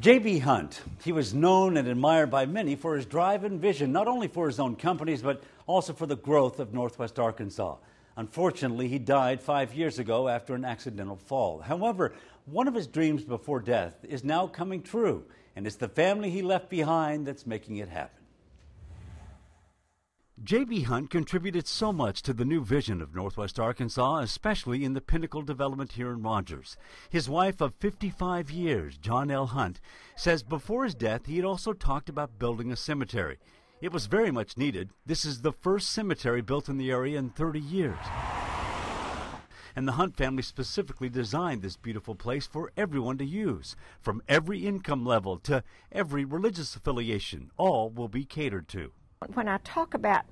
J.B. Hunt, he was known and admired by many for his drive and vision, not only for his own companies, but also for the growth of Northwest Arkansas. Unfortunately, he died five years ago after an accidental fall. However, one of his dreams before death is now coming true, and it's the family he left behind that's making it happen. J.B. Hunt contributed so much to the new vision of Northwest Arkansas, especially in the Pinnacle development here in Rogers. His wife of 55 years, Johnelle Hunt, says before his death he had also talked about building a cemetery. It was very much needed. This is the first cemetery built in the area in 30 years. And the Hunt family specifically designed this beautiful place for everyone to use. From every income level to every religious affiliation, all will be catered to. When I talk about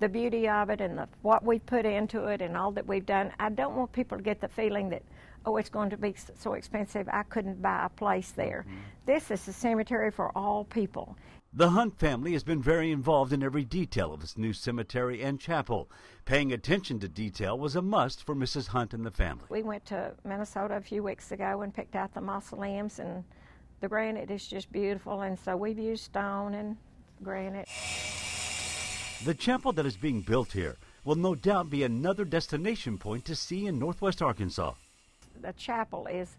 the beauty of it and the, what we've put into it and all that we've done, I don't want people to get the feeling that, oh, it's going to be so expensive, I couldn't buy a place there. Mm-hmm. This is a cemetery for all people. The Hunt family has been very involved in every detail of this new cemetery and chapel. Paying attention to detail was a must for Mrs. Hunt and the family. We went to Minnesota a few weeks ago and picked out the mausoleums, and the granite is just beautiful, and so we've used stone and granite. The chapel that is being built here will no doubt be another destination point to see in northwest Arkansas. The chapel is,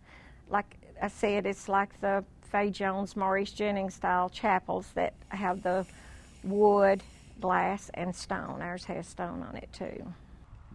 like I said, it's like the Fay Jones, Maurice Jennings style chapels that have the wood, glass, and stone. Ours has stone on it too.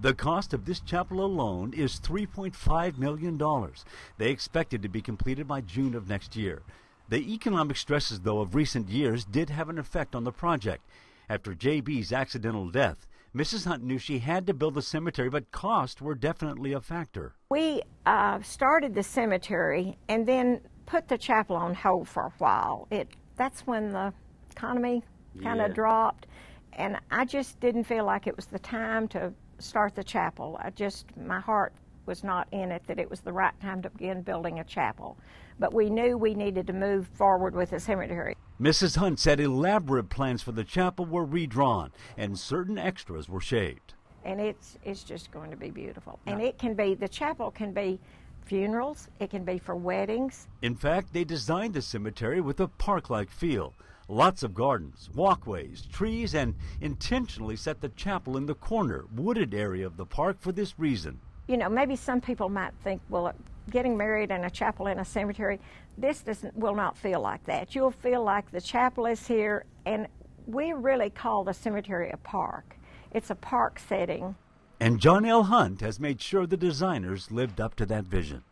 The cost of this chapel alone is $3.5 million. They expect it to be completed by June of next year. The economic stresses, though, of recent years did have an effect on the project. After J.B.'s accidental death, Mrs. Hunt knew she had to build a cemetery, but costs were definitely a factor. We uh, started the cemetery and then put the chapel on hold for a while. It that's when the economy kind of yeah. dropped, and I just didn't feel like it was the time to start the chapel. I just my heart was not in it that it was the right time to begin building a chapel. But we knew we needed to move forward with the cemetery. Mrs. Hunt said elaborate plans for the chapel were redrawn and certain extras were shaved. And it's it's just going to be beautiful. And it can be the chapel can be funerals, it can be for weddings. In fact, they designed the cemetery with a park-like feel. Lots of gardens, walkways, trees, and intentionally set the chapel in the corner, wooded area of the park for this reason you know, maybe some people might think, well, uh, getting married in a chapel in a cemetery, this doesn't will not feel like that. You'll feel like the chapel is here, and we really call the cemetery a park. It's a park setting. And Johnelle Hunt has made sure the designers lived up to that vision.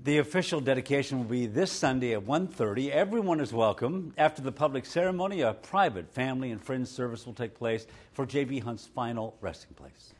The official dedication will be this Sunday at 1:30. Everyone is welcome. After the public ceremony, a private family and friends service will take place for J.B. Hunt's final resting place.